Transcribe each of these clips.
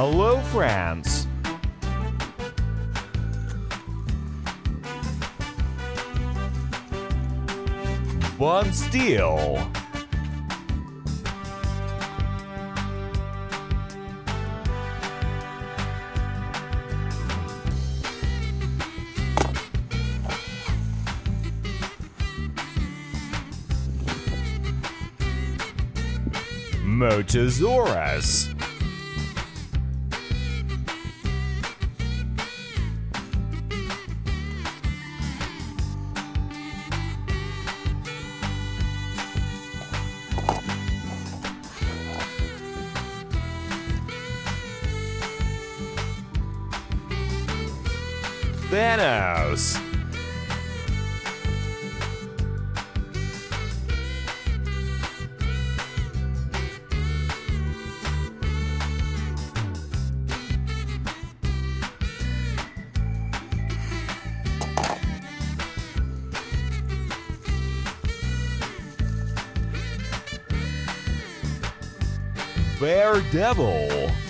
Hello, France. Bon Steel. Motosaurus. Thanos. Daredevil.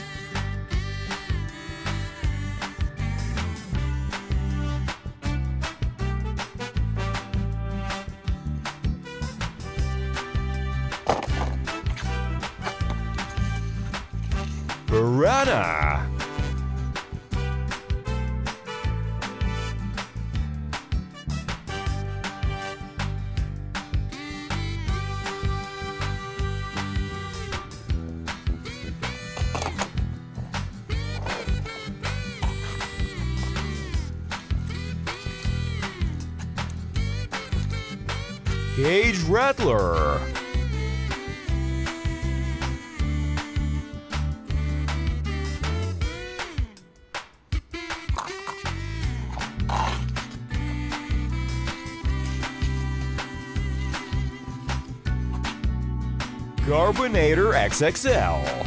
Piranha. Cage Rattler. Carbonator XXL.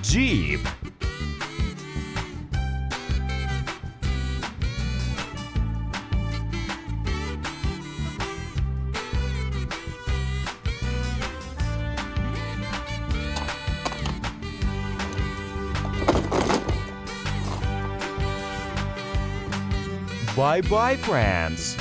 Jeep. Bye bye, France.